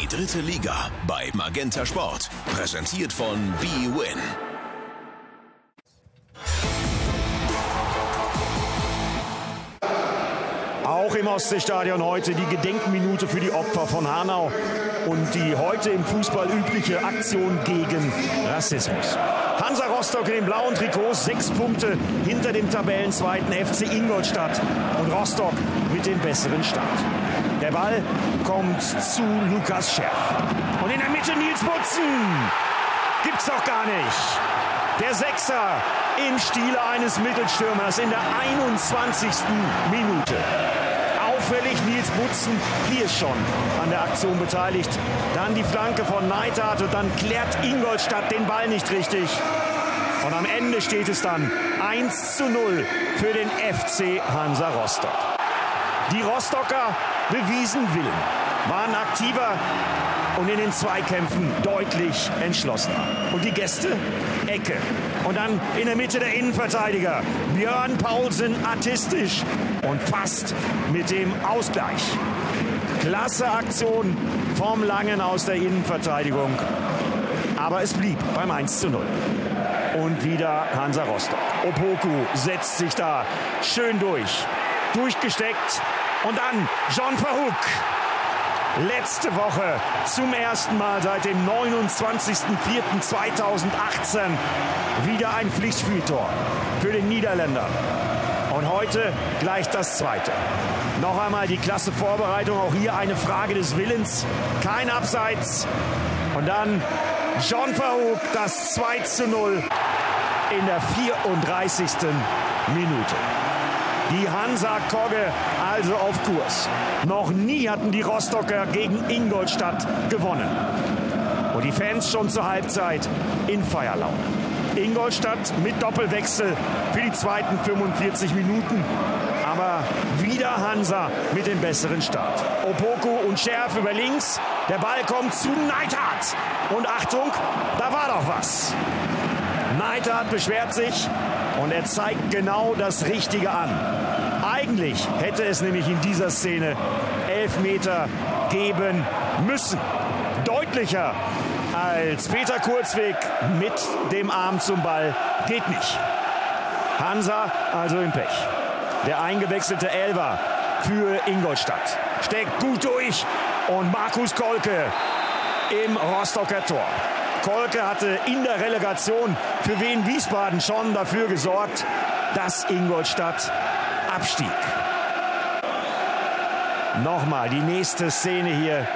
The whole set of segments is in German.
Die dritte Liga bei Magenta Sport. Präsentiert von BWin. Auch im Ostseestadion heute die Gedenkminute für die Opfer von Hanau und die heute im Fußball übliche Aktion gegen Rassismus. Hansa Rostock in den blauen Trikots, sechs Punkte hinter dem Tabellenzweiten FC Ingolstadt und Rostock mit dem besseren Start. Der Ball kommt zu Lukas Scherf. Und in der Mitte Nils Butzen. Gibt's doch gar nicht. Der Sechser im Stile eines Mittelstürmers in der 21. Minute. Auffällig Nils Butzen hier schon an der Aktion beteiligt. Dann die Flanke von Neidhardt und dann klärt Ingolstadt den Ball nicht richtig. Und am Ende steht es dann 1 zu 0 für den FC Hansa Rostock. Die Rostocker bewiesen Willen, waren aktiver und in den Zweikämpfen deutlich entschlossener. Und die Gäste? Ecke. Und dann in der Mitte der Innenverteidiger. Björn Paulsen artistisch und fast mit dem Ausgleich. Klasse Aktion vom Langen aus der Innenverteidigung. Aber es blieb beim 1 zu 0. Und wieder Hansa Rostock. Opoku setzt sich da schön durch. Durchgesteckt. Und dann John Verhoek letzte Woche zum ersten Mal seit dem 29.04.2018 wieder ein Pflichtspieltor für den Niederländer. Und heute gleich das zweite. Noch einmal die klasse Vorbereitung, auch hier eine Frage des Willens. Kein Abseits. Und dann John Verhoek, das 2 zu 0 in der 34. Minute. Die Hansa Kogge also auf Kurs. Noch nie hatten die Rostocker gegen Ingolstadt gewonnen. Und die Fans schon zur Halbzeit in Feierlaune. Ingolstadt mit Doppelwechsel für die zweiten 45 Minuten. Aber wieder Hansa mit dem besseren Start. Opoko und Schärf über links. Der Ball kommt zu Neidhardt. Und Achtung, da war doch was. Neidhardt beschwert sich und er zeigt genau das Richtige an. Eigentlich hätte es nämlich in dieser Szene elf Meter geben müssen. Deutlicher als Peter Kurzweg mit dem Arm zum Ball geht nicht. Hansa also im Pech. Der eingewechselte Elber für Ingolstadt. Steckt gut durch und Markus Kolke im Rostocker Tor. Kolke hatte in der Relegation für Wien Wiesbaden schon dafür gesorgt, dass Ingolstadt abstieg. Nochmal die nächste Szene hier.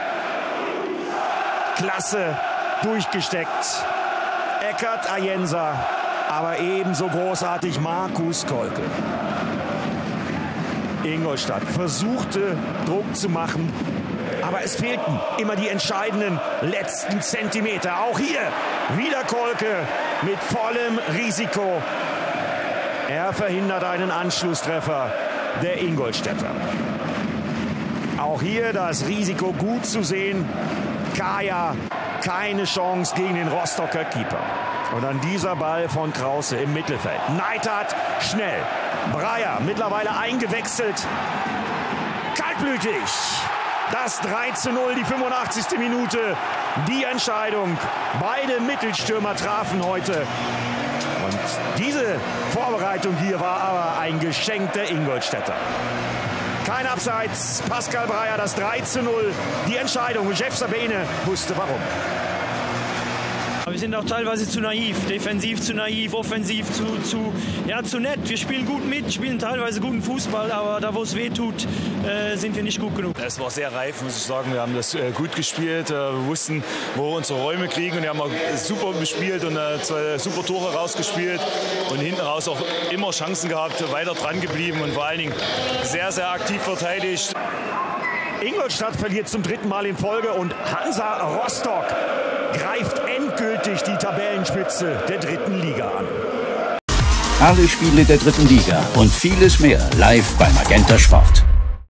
Klasse durchgesteckt. Eckert Ayensa, aber ebenso großartig Markus Kolke. Ingolstadt versuchte Druck zu machen, aber es fehlten immer die entscheidenden letzten Zentimeter. Auch hier wieder Kolke mit vollem Risiko. Er verhindert einen Anschlusstreffer der Ingolstädter. Auch hier das Risiko gut zu sehen. Kaya keine Chance gegen den Rostocker Keeper. Und dann dieser Ball von Krause im Mittelfeld. Neidhardt schnell. Breyer mittlerweile eingewechselt. Kaltblütig. Das 3 zu 0, die 85. Minute. Die Entscheidung. Beide Mittelstürmer trafen heute. Und diese Vorbereitung hier war aber ein Geschenk der Ingolstädter. Kein Abseits. Pascal Breyer das 3 zu 0. Die Entscheidung. Jeff Sabine wusste warum. Wir sind auch teilweise zu naiv, defensiv zu naiv, offensiv zu, zu, ja, zu nett. Wir spielen gut mit, spielen teilweise guten Fußball, aber da, wo es weh tut, äh, sind wir nicht gut genug. Es war sehr reif, muss ich sagen. Wir haben das äh, gut gespielt. Äh, wir wussten, wo wir unsere Räume kriegen und wir haben auch super gespielt und äh, zwei super Tore rausgespielt und hinten raus auch immer Chancen gehabt, weiter dran geblieben und vor allen Dingen sehr, sehr aktiv verteidigt. Ingolstadt verliert zum dritten Mal in Folge und Hansa Rostock greift endgültig die Tabellenspitze der dritten Liga an. Alle Spiele der dritten Liga und vieles mehr live bei Magenta Sport.